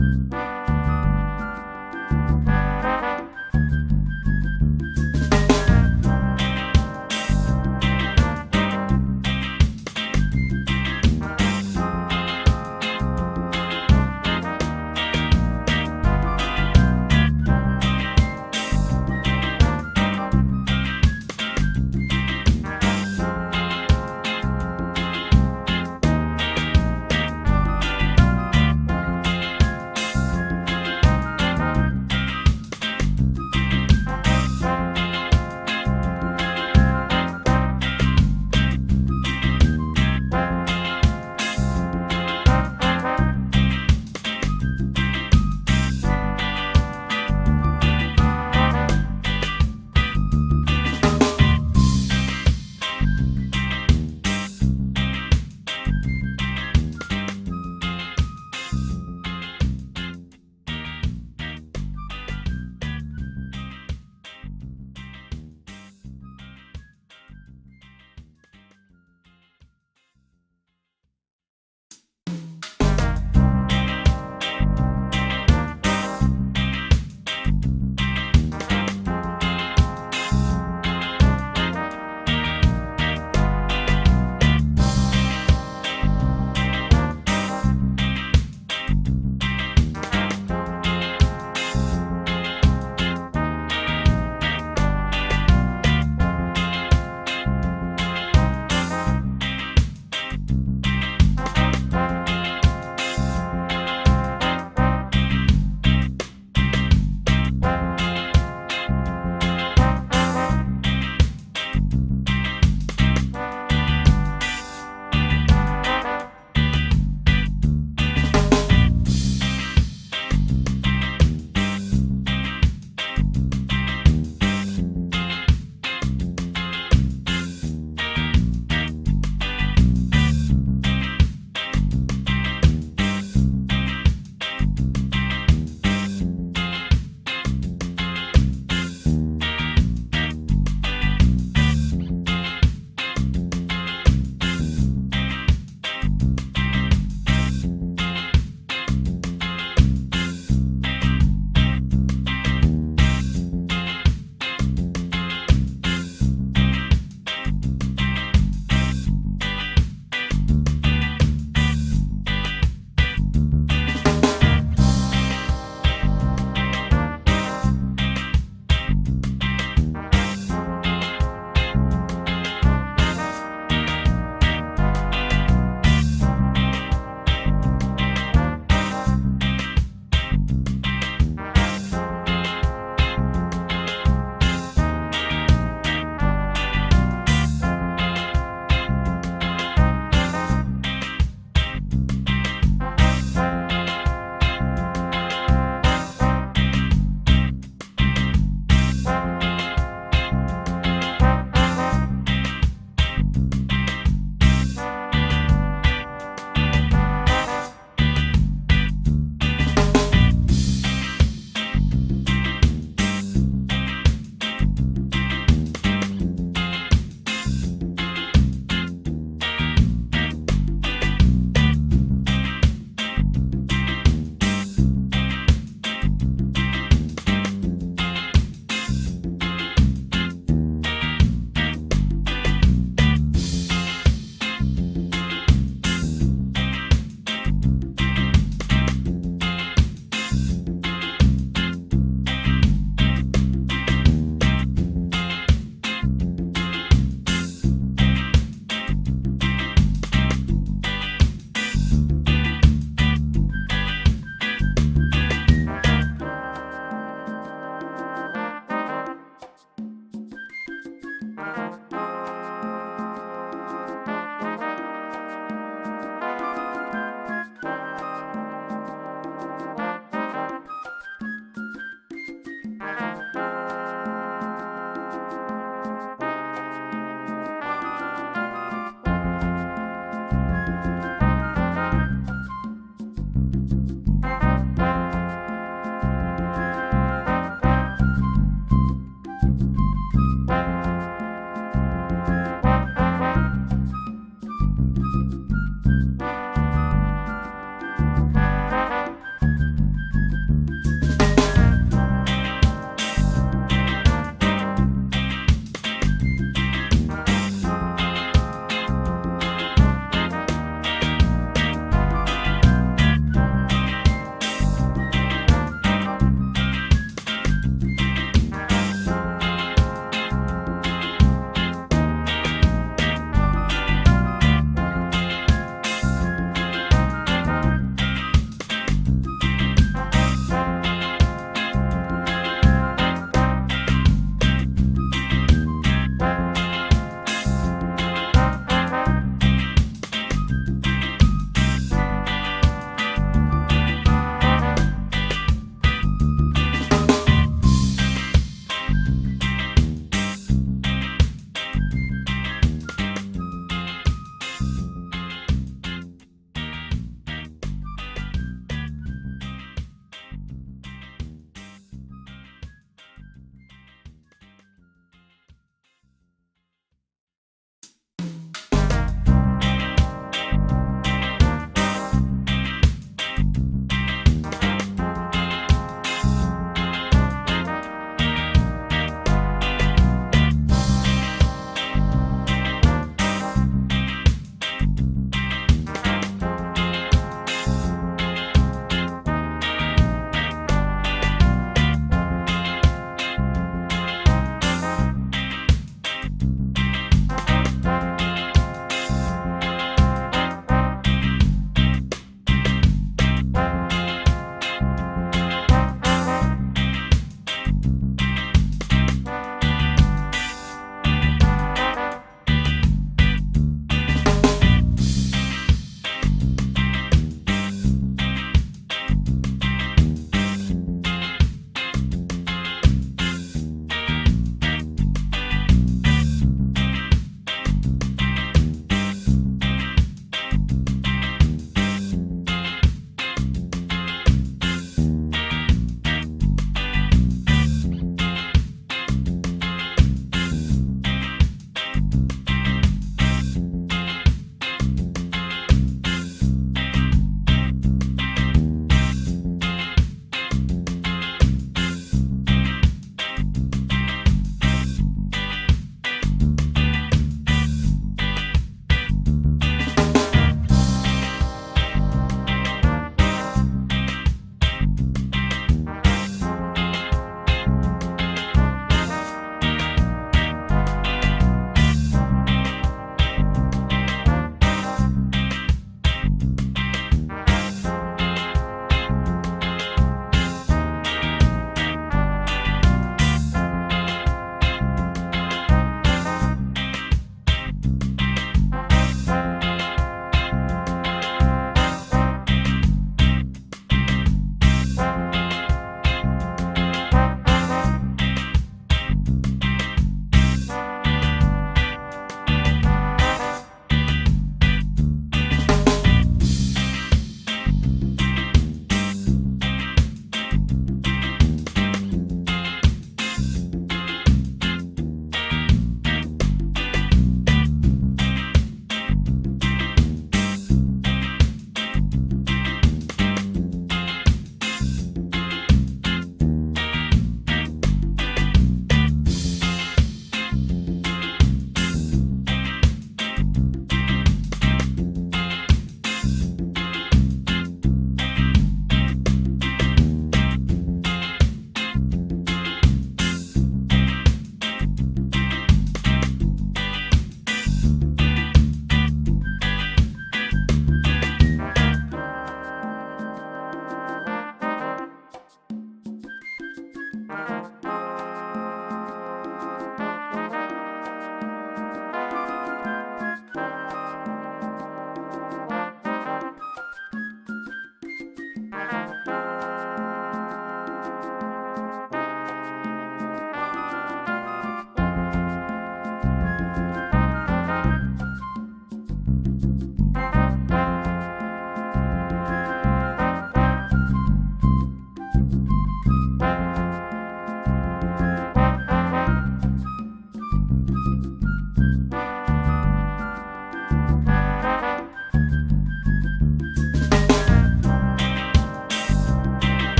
Música